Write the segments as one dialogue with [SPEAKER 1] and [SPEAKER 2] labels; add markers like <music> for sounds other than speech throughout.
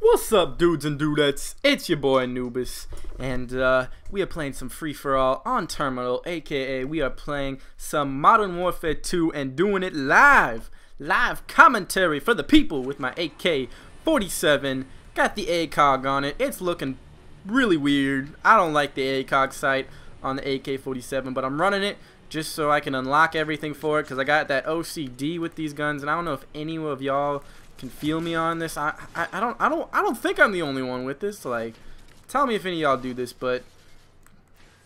[SPEAKER 1] What's up, dudes and dudettes? It's your boy Anoobis, and uh, we are playing some free for all on Terminal, aka we are playing some Modern Warfare 2 and doing it live, live commentary for the people with my AK-47. Got the ACOG on it. It's looking really weird. I don't like the ACOG sight on the AK-47, but I'm running it just so I can unlock everything for it because I got that OCD with these guns, and I don't know if any of y'all can feel me on this. I, I, I don't I don't I don't think I'm the only one with this. Like, tell me if any of y'all do this, but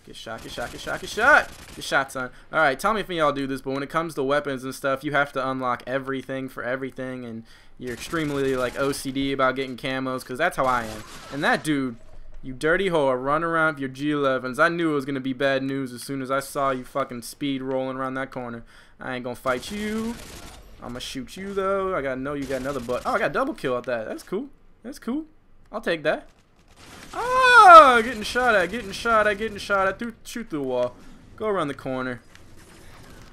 [SPEAKER 1] get shot, get shot, get shot, get shot, get shot, son. All right, tell me if any y'all do this, but when it comes to weapons and stuff, you have to unlock everything for everything, and you're extremely like OCD about getting camos, because that's how I am. And that dude. You dirty whore, run around with your G11s. I knew it was going to be bad news as soon as I saw you fucking speed rolling around that corner. I ain't going to fight you. I'm gonna shoot you though. I gotta know you got another butt. Oh, I got double kill at that. That's cool. That's cool. I'll take that. Oh, getting shot at, getting shot at, getting shot at. Through, shoot through the wall. Go around the corner.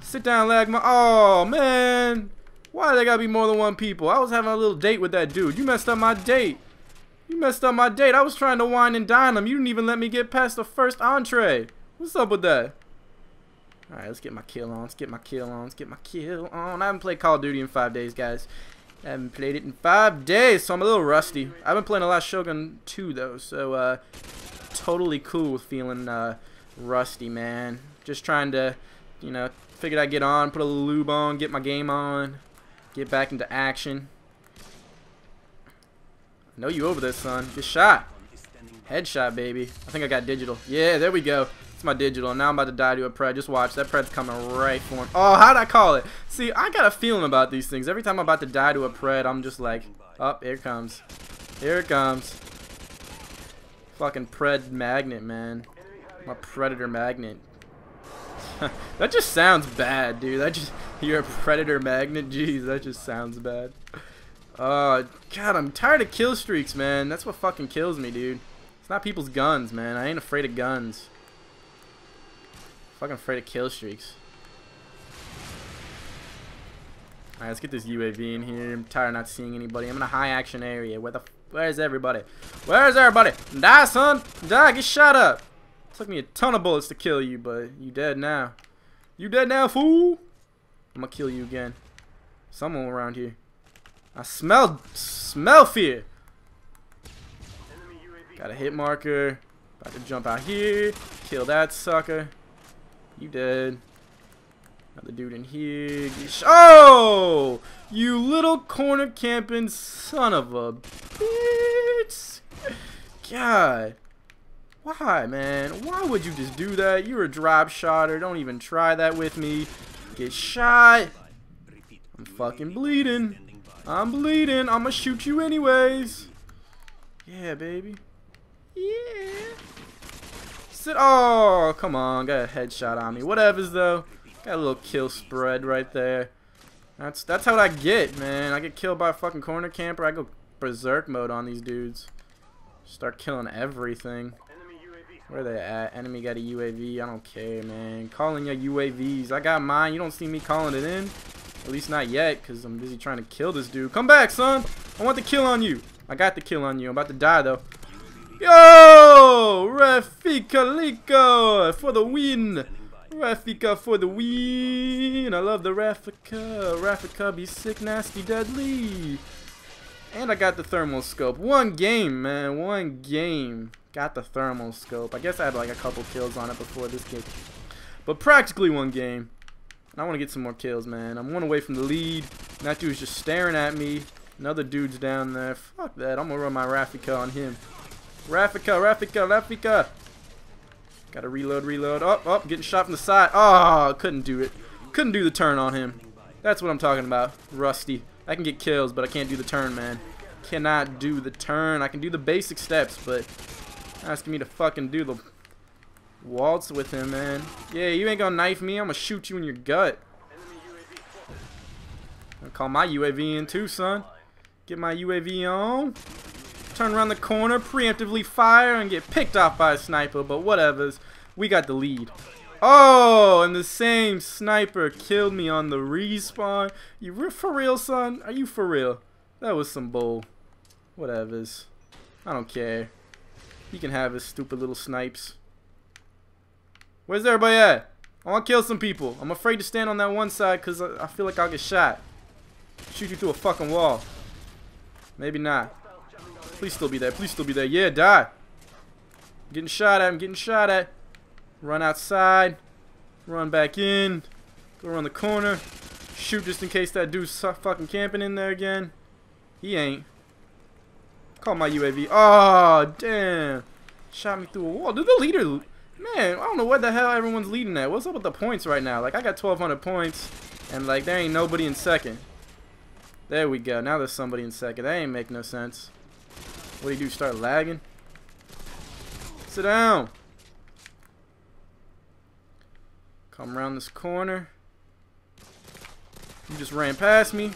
[SPEAKER 1] Sit down, Lagma. Oh, man. Why they gotta be more than one people? I was having a little date with that dude. You messed up my date. You messed up my date. I was trying to wine and dine him. You didn't even let me get past the first entree. What's up with that? Alright, let's get my kill on. Let's get my kill on. Let's get my kill on. I haven't played Call of Duty in five days, guys. I haven't played it in five days, so I'm a little rusty. I've been playing a lot of Shogun 2, though, so uh, totally cool with feeling uh, rusty, man. Just trying to, you know, figured I'd get on, put a little lube on, get my game on, get back into action. Know you over there, son. Get shot. Headshot, baby. I think I got digital. Yeah, there we go. It's my digital. Now I'm about to die to a pred. Just watch. That pred's coming right for him. Oh, how'd I call it? See, I got a feeling about these things. Every time I'm about to die to a pred, I'm just like, oh, here comes. Here it comes. Fucking pred magnet, man. My predator magnet. <laughs> that just sounds bad, dude. That just you're a predator magnet. <laughs> Jeez, that just sounds bad. Oh, God, I'm tired of kill streaks, man. That's what fucking kills me, dude. It's not people's guns, man. I ain't afraid of guns. Fucking afraid of kill streaks. Alright, let's get this UAV in here. I'm tired of not seeing anybody. I'm in a high action area. Where the where's everybody? Where's everybody? Die, son! Die, get shot up! Took me a ton of bullets to kill you, but you dead now. You dead now, fool? I'm gonna kill you again. Someone around here. I smell smell fear. Got a hit marker. About to jump out here. Kill that sucker. You dead. Another dude in here. Oh! You little corner camping son of a bitch. God. Why, man? Why would you just do that? You're a drop shotter. Don't even try that with me. Get shot. I'm fucking bleeding. I'm bleeding. I'm gonna shoot you anyways. Yeah, baby. Yeah. Sit. Oh, come on. Got a headshot on me. Whatever's though. Got a little kill spread right there. That's that's how I get, man. I get killed by a fucking corner camper. I go berserk mode on these dudes. Start killing everything. Where they at? Enemy got a UAV. I don't care, man. Calling your UAVs. I got mine. You don't see me calling it in. At least not yet, because I'm busy trying to kill this dude. Come back, son. I want the kill on you. I got the kill on you. I'm about to die, though. Yo! Raffica for the win! Raffica for the win! I love the Raffica. Raffica be sick, nasty, deadly. And I got the thermal scope. One game, man. One game. Got the thermal scope. I guess I had like a couple kills on it before this game. But practically one game. I want to get some more kills, man. I'm one away from the lead. That dude's just staring at me. Another dude's down there. Fuck that. I'm going to run my Raffica on him. Raffica, Raffica, Raffica. Gotta reload, reload. Oh, oh, getting shot from the side. Oh, couldn't do it. Couldn't do the turn on him. That's what I'm talking about. Rusty. I can get kills, but I can't do the turn, man. Cannot do the turn. I can do the basic steps, but asking me to fucking do the waltz with him, man. Yeah, you ain't gonna knife me. I'm gonna shoot you in your gut. I'll call my UAV in too, son. Get my UAV on turn around the corner, preemptively fire, and get picked off by a sniper, but whatevers. We got the lead. Oh, and the same sniper killed me on the respawn. You for real, son? Are you for real? That was some bull. Whatever's. I don't care. He can have his stupid little snipes. Where's everybody at? I want to kill some people. I'm afraid to stand on that one side because I, feel like I'll get shot. Shoot you through a fucking wall. Maybe not. Please still be there. Please still be there. Yeah, die. Getting shot at. I'm getting shot at. Run outside. Run back in. Go around the corner. Shoot just in case that dude's fucking camping in there again. He ain't. Call my UAV. Oh, damn. Shot me through a wall. Did the leader... Man, I don't know what the hell everyone's leading at. What's up with the points right now? Like, I got 1,200 points, and, like, there ain't nobody in second. There we go. Now there's somebody in second. That ain't make no sense. What do you do? Start lagging? Sit down. Come around this corner. You just ran past me.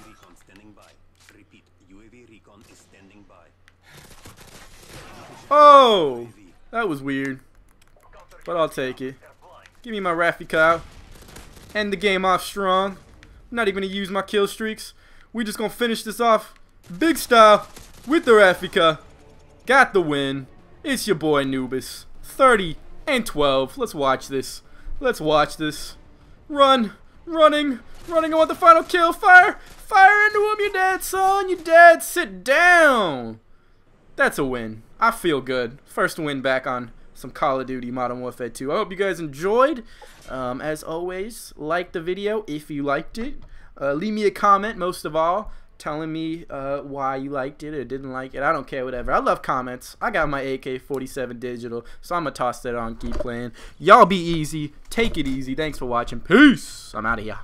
[SPEAKER 1] Oh! That was weird. But I'll take it. Give me my Raffica. End the game off strong. I'm not even going to use my kill streaks. we just going to finish this off big style with the Raffica. Got the win. It's your boy Nubis. 30 and 12. Let's watch this. Let's watch this. Run. Running. Running. I want the final kill. Fire. Fire into him. You're dead, son. You're dead. Sit down. That's a win. I feel good. First win back on some Call of Duty Modern Warfare 2. I hope you guys enjoyed. Um, as always, like the video if you liked it. Uh, leave me a comment, most of all, telling me uh, why you liked it or didn't like it. I don't care, whatever. I love comments. I got my AK-47 digital, so I'm going to toss that on, keep playing. Y'all be easy. Take it easy. Thanks for watching. Peace. I'm out of here.